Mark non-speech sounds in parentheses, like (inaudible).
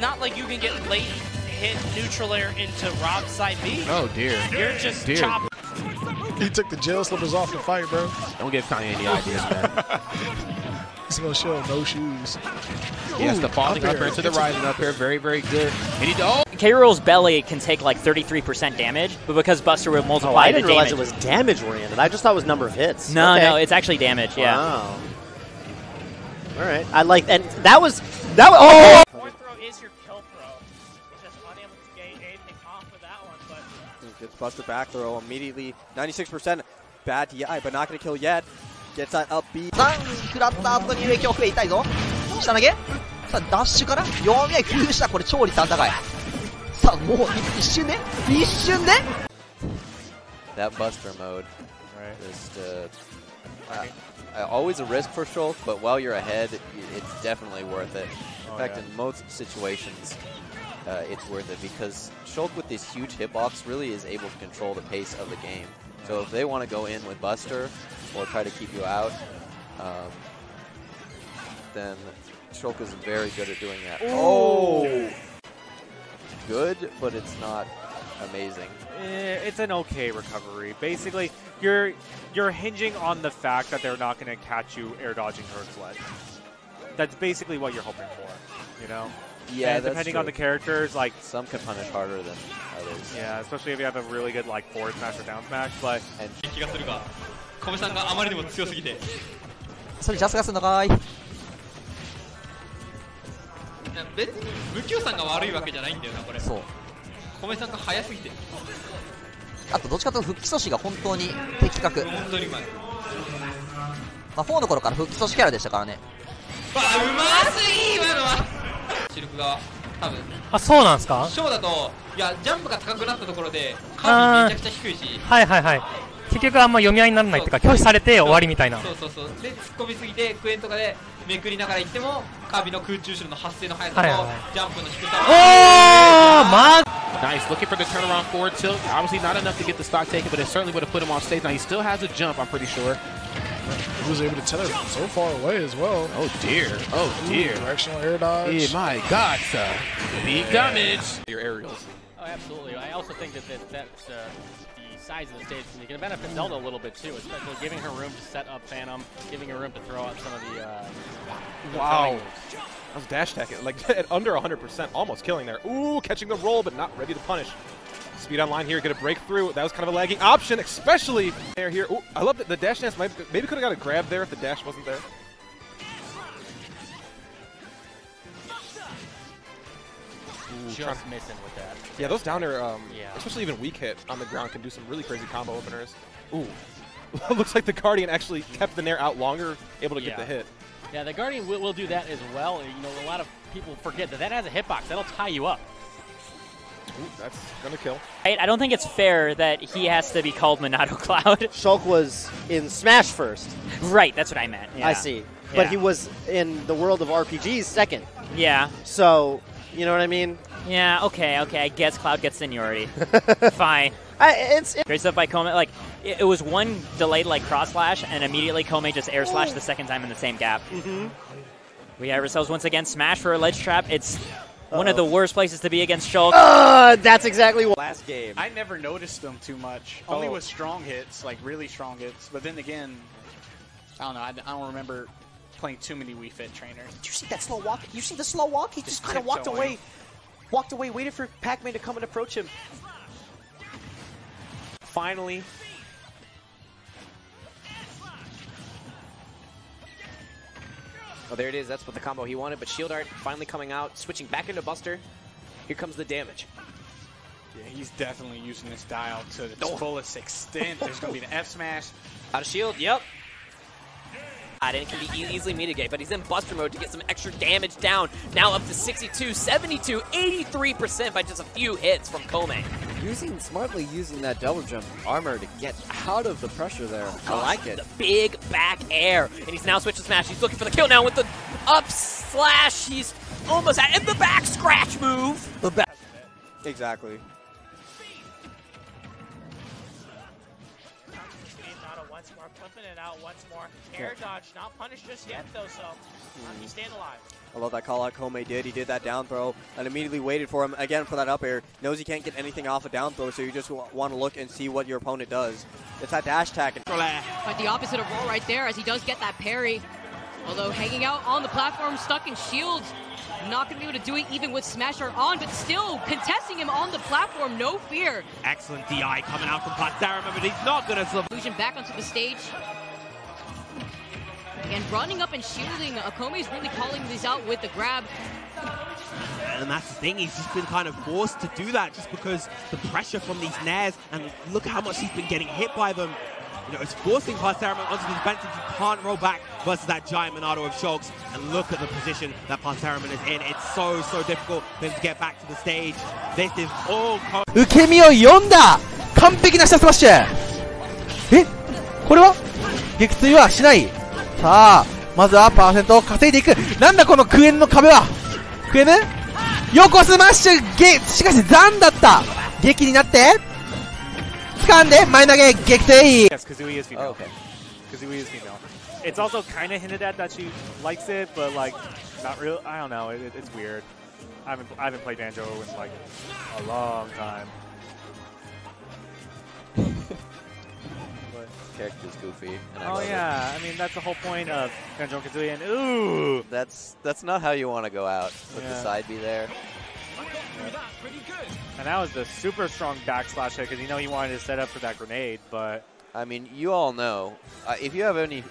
not like you can get late hit neutral air into Rob's side B. Oh dear. You're just Dear. chopping. He took the jail slippers off the fight, bro. Don't give Kanye any ideas, man. (laughs) He's gonna show no shoes. yes, Ooh, the falling up up air. air into the rising up air, very, very good. And he, oh, K. Rool's belly can take like 33% damage, but because Buster would Oh, multiply I didn't realize damage. it was damage oriented. I just thought it was number of hits. no, Okay. no, it's actually damage. Yeah. Wow. All right. I like and that was that was oh Fourth throw is your kill throw. He's just unable to get anything off of that one, but Gets Buster back throw immediately. 96%. Bad DI, but not going to kill yet. Gets that up B. さあ食らった後に上京福痛いぞ下投げさあダッシュから4名工夫したこれ超率高いさあもう一瞬で一瞬で That Buster mode. Just, uh, uh, uh, always a risk for Shulk, but while you're ahead, y- it's definitely worth it. In fact, in most situations, uh, it's worth it because Shulk with this huge hitbox really is able to control the pace of the game. So if they want to go in with Buster or try to keep you out, um, then Shulk is very good at doing that. Oh! Good, but it's not amazing. Eh, it's an okay recovery. Basically, you're you're hinging on the fact that they're not going to catch you air dodging Herc's ledge. That's basically what you're hoping for, you know. Yeah, and depending on the characters, like Some can punish harder than others. yeah, especially if you have a really good like forward smash or down smash. But 気がするが、小部さんがあまりにも強すぎて、それジャスガすんのかい別に無給さんが悪いわけじゃないんだよな、これ。そう小部さんが早すぎて、あとどっちかというと復帰阻止が本当に的確本当にうまい。まあ4の頃から復帰阻止キャラでしたからねわあ、うますぎ今のはシルクが、多分あ、そうなんですか？ショーだと、いや、ジャンプが高くなったところで、カービィめちゃくちゃ低いし、はいはいはい。結局あんま読み合いにならないっていうか、拒否されて終わりみたいな。そうそうそう。で、突っ込みすぎて、クエンとかでめくりながら行っても、カービィの空中後ろの発生の速さと、はいはいはいジャンプの低さおーま nice. Looking for the turnaround forward tilt. Obviously not enough to get the stock taken, but it certainly would have put him off stage. Now he still has a jump, I'm pretty sure. He was able to tether so far away as well. Oh dear. Oh dear. Directional air dodge. Yeah, my God, sir. Big damage. Your aerials. Oh, absolutely. I also think that that, that uh, the size of the stage is going to benefit Zelda a little bit too, especially giving her room to set up Phantom, giving her room to throw out some of the. Uh, the Wow. That was dash tech. Like (laughs) at under 100%, almost killing there. Ooh, catching the roll, but not ready to punish. Speed online here, gonna break through. That was kind of a lagging option, especially there here. Ooh, I love that the dash dance might, maybe could have got a grab there if the dash wasn't there. Ooh, Just missing with that. Yeah, those down air, um, Yeah. especially even weak hit on the ground, can do some really crazy combo openers. Ooh. (laughs) Looks like the Guardian actually kept the Nair out longer, able to get the hit. Yeah, the Guardian will, will do that as well. You know, a lot of people forget that that has a hitbox. That'll tie you up. Ooh, that's gonna kill. I, I don't think it's fair that he has to be called Monado (laughs) Cloud. Shulk was in Smash first. right, that's what I meant. Yeah. I see. But Yeah. he was in the world of RPGs second. Yeah. So, you know what I mean? Yeah, okay, okay. I guess Cloud gets seniority. (laughs) Fine. I, it's Great stuff by Kome. Like, it, it was one delayed, like, cross slash, and immediately Kome just air slashed the second time in the same gap. Mm-hmm. We have ourselves once again smash for a ledge trap. It's one of the worst places to be against Shulk. Uh, that's exactly what. Last game. I never noticed them too much. Only Oh. with strong hits, like really strong hits. But then again, I don't know. I, I don't remember playing too many Wii Fit trainers. Did you see that slow walk? You see the slow walk? He just kind of walked tiptoeing. away. Walked away, waited for Pac-Man to come and approach him. Finally. Oh, there it is. That's what the combo he wanted. But Shield Art finally coming out, switching back into Buster. Here comes the damage. Yeah, he's definitely using this dial to its Oh. fullest extent. There's going to be an F smash. (laughs) Out of shield, yep. And it can be easily mitigated, but he's in Buster mode to get some extra damage down. Now up to 62, 72, 83% by just a few hits from Kome. Using smartly using that double jump armor to get out of the pressure there. I oh, like it. The big back air. And he's now switched to smash. He's looking for the kill now with the up slash. He's almost at and the back scratch move. The back. Exactly. Once more, clipping it out once more. Air dodge, not punished just yet though, so Hmm. he's staying alive. I love that call out Kome did. He did that down throw and immediately waited for him again for that up air. Knows he can't get anything off a down throw, so you just want to look and see what your opponent does. It's that dash attack. And But the opposite of roll right there as he does get that parry. Although hanging out on the platform, stuck in shields, not going to be able to do it even with Smasher on, but still contesting him on the platform, no fear. Excellent DI coming out from Pasarama, but he's not going to survive. Illusion back onto the stage. And running up and shielding, Akome's really calling these out with the grab. And that's the thing, he's just been kind of forced to do that just because the pressure from these Nairs, and look how much he's been getting hit by them. You know, it's forcing Pasarama onto these benches. You can't roll back versus that giant Monado of Shulks. And look at the position that Pasarama is in. It's so, so difficult for him to get back to the stage. This is all... 受け身を読んだ完璧な下スマッシュえこれは撃墜はしないさあ、まずはパーセントを稼いでいく。なんだこのクエンの壁はクエン横スマッシュゲしかし残だった撃になって Yes, Kazooie is female. Oh, okay. Kazooie is female. It's also kind of hinted at that she likes it, but like, not real. I don't know. It, it, it's weird. I haven't I haven't played banjo in like a long time. (laughs) character's goofy. oh yeah, it. I mean that's the whole point of Banjo Kazooie. And ooh, that's that's not how you want to go out. Let yeah. the side B there and that was the super strong backslash hit because you know he wanted to set up for that grenade, but I mean, you all know uh, if you have any